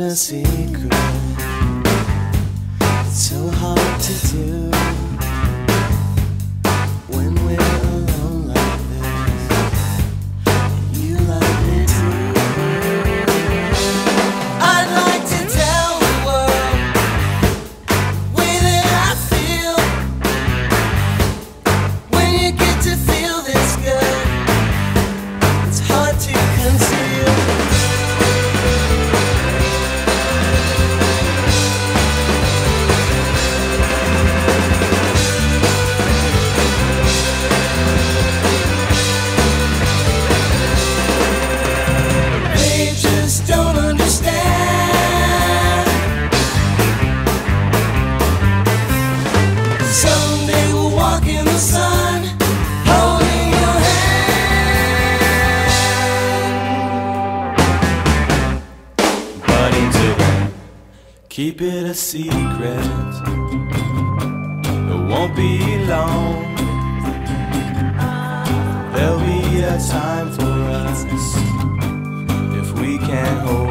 a secret. It's so hard to do Keep it a secret. It won't be long. There'll be a time for us If we can hold